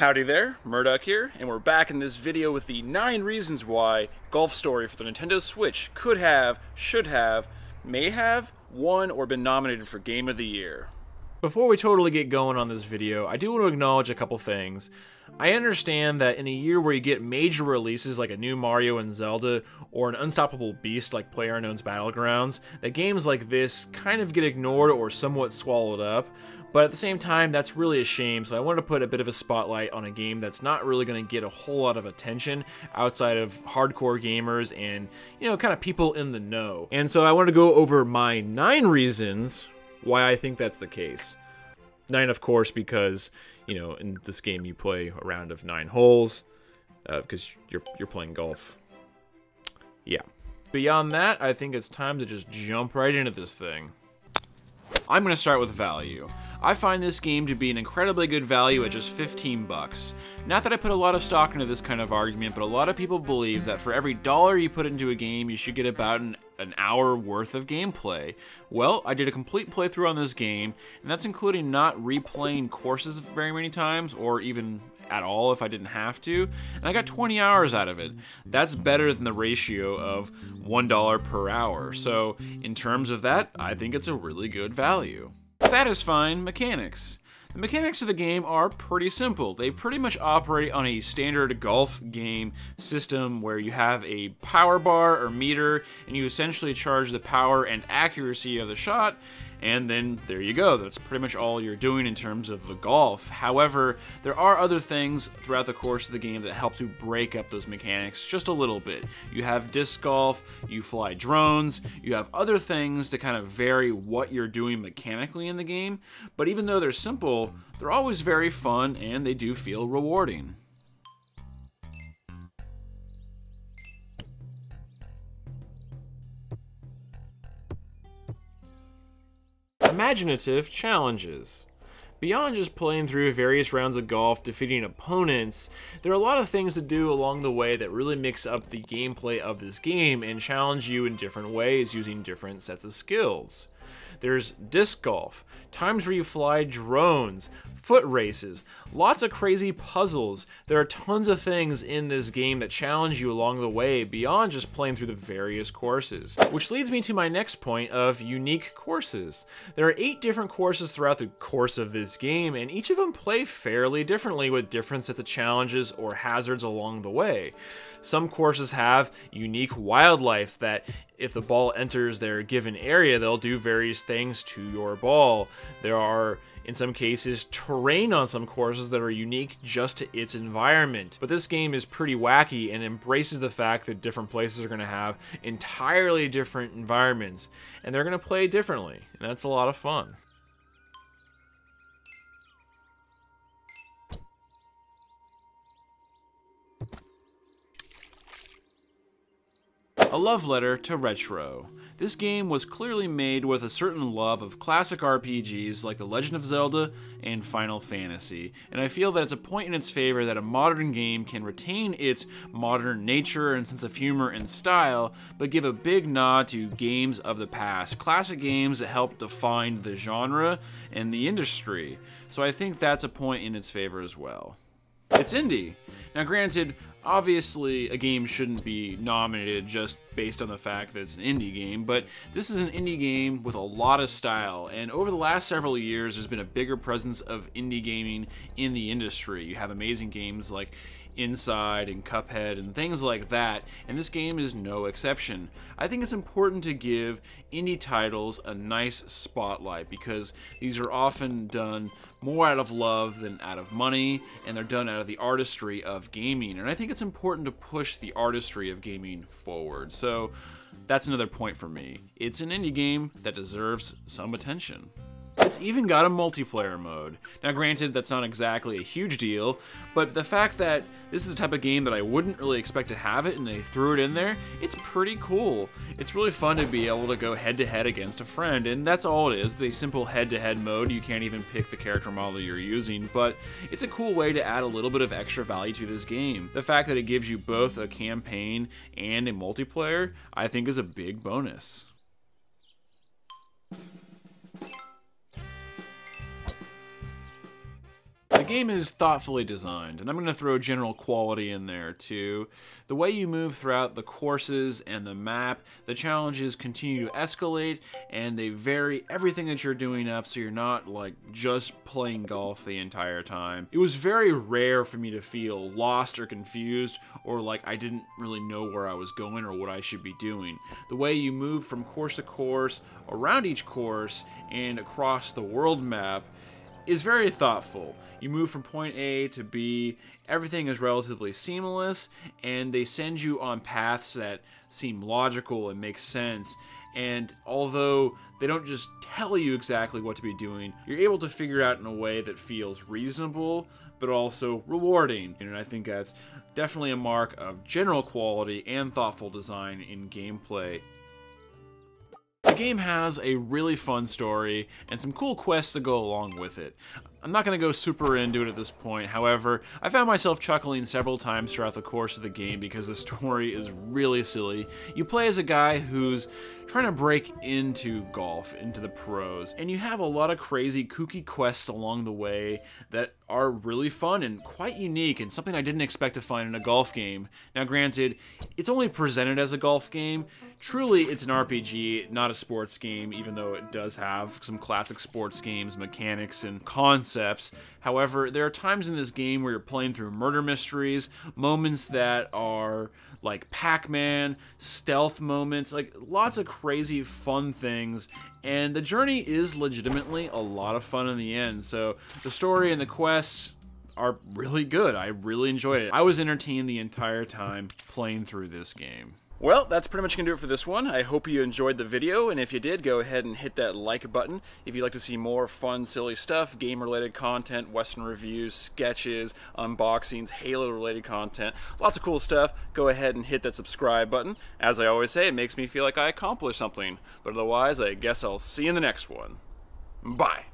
Howdy there, Murduck here, and we're back in this video with the 9 reasons why Golf Story for the Nintendo Switch could have, should have, may have, won or been nominated for Game of the Year. Before we totally get going on this video, I do want to acknowledge a couple things. I understand that in a year where you get major releases like a new Mario and Zelda, or an unstoppable beast like PlayerUnknown's Battlegrounds, that games like this kind of get ignored or somewhat swallowed up, but at the same time, that's really a shame, so I wanted to put a bit of a spotlight on a game that's not really going to get a whole lot of attention outside of hardcore gamers and, you know, kind of people in the know. And so I wanted to go over my nine reasons why I think that's the case. Nine, of course, because, you know, in this game you play a round of nine holes, because uh, you're, you're playing golf. Yeah. Beyond that, I think it's time to just jump right into this thing. I'm going to start with value. I find this game to be an incredibly good value at just 15 bucks. Not that I put a lot of stock into this kind of argument, but a lot of people believe that for every dollar you put into a game, you should get about an, an hour worth of gameplay. Well, I did a complete playthrough on this game, and that's including not replaying courses very many times, or even at all if I didn't have to, and I got 20 hours out of it. That's better than the ratio of $1 per hour. So, in terms of that, I think it's a really good value satisfying mechanics. The mechanics of the game are pretty simple. They pretty much operate on a standard golf game system where you have a power bar or meter and you essentially charge the power and accuracy of the shot and then there you go. That's pretty much all you're doing in terms of the golf. However, there are other things throughout the course of the game that help to break up those mechanics just a little bit. You have disc golf, you fly drones, you have other things to kind of vary what you're doing mechanically in the game, but even though they're simple, they're always very fun and they do feel rewarding. Imaginative challenges. Beyond just playing through various rounds of golf, defeating opponents, there are a lot of things to do along the way that really mix up the gameplay of this game and challenge you in different ways using different sets of skills. There's disc golf, times where you fly drones, foot races, lots of crazy puzzles. There are tons of things in this game that challenge you along the way beyond just playing through the various courses. Which leads me to my next point of unique courses. There are eight different courses throughout the course of this game, and each of them play fairly differently with different sets of challenges or hazards along the way. Some courses have unique wildlife that if the ball enters their given area, they'll do various things to your ball. There are in some cases, terrain on some courses that are unique just to its environment. But this game is pretty wacky and embraces the fact that different places are going to have entirely different environments, and they're going to play differently, and that's a lot of fun. A love letter to retro. This game was clearly made with a certain love of classic RPGs like The Legend of Zelda and Final Fantasy, and I feel that it's a point in its favor that a modern game can retain its modern nature and sense of humor and style, but give a big nod to games of the past, classic games that helped define the genre and the industry. So I think that's a point in its favor as well. It's indie. Now, granted, obviously a game shouldn't be nominated just based on the fact that it's an indie game, but this is an indie game with a lot of style, and over the last several years, there's been a bigger presence of indie gaming in the industry. You have amazing games like Inside and Cuphead and things like that, and this game is no exception. I think it's important to give indie titles a nice spotlight because these are often done more out of love than out of money, and they're done out of the artistry of gaming. And I think it's important to push the artistry of gaming forward. So that's another point for me. It's an indie game that deserves some attention. It's even got a multiplayer mode. Now granted, that's not exactly a huge deal, but the fact that this is the type of game that I wouldn't really expect to have it and they threw it in there, it's pretty cool. It's really fun to be able to go head to head against a friend, and that's all it is. It's a simple head to head mode. You can't even pick the character model you're using, but it's a cool way to add a little bit of extra value to this game. The fact that it gives you both a campaign and a multiplayer, I think is a big bonus. Game is thoughtfully designed, and I'm going to throw general quality in there too. The way you move throughout the courses and the map, the challenges continue to escalate, and they vary everything that you're doing up so you're not like just playing golf the entire time. It was very rare for me to feel lost or confused, or like I didn't really know where I was going or what I should be doing. The way you move from course to course, around each course, and across the world map is very thoughtful. You move from point A to B, everything is relatively seamless, and they send you on paths that seem logical and make sense. And although they don't just tell you exactly what to be doing, you're able to figure out in a way that feels reasonable, but also rewarding. And I think that's definitely a mark of general quality and thoughtful design in gameplay. The game has a really fun story and some cool quests to go along with it. I'm not going to go super into it at this point, however, I found myself chuckling several times throughout the course of the game because the story is really silly. You play as a guy who's trying to break into golf, into the pros, and you have a lot of crazy, kooky quests along the way that are really fun and quite unique and something I didn't expect to find in a golf game. Now, granted, it's only presented as a golf game. Truly, it's an RPG, not a sports game, even though it does have some classic sports games, mechanics, and concepts. However, there are times in this game where you're playing through murder mysteries, moments that are like Pac Man, stealth moments, like lots of crazy fun things. And the journey is legitimately a lot of fun in the end. So the story and the quests are really good. I really enjoyed it. I was entertained the entire time playing through this game. Well, that's pretty much going to do it for this one. I hope you enjoyed the video, and if you did, go ahead and hit that like button. If you'd like to see more fun, silly stuff, game-related content, Western reviews, sketches, unboxings, Halo-related content, lots of cool stuff, go ahead and hit that subscribe button. As I always say, it makes me feel like I accomplished something. But otherwise, I guess I'll see you in the next one. Bye.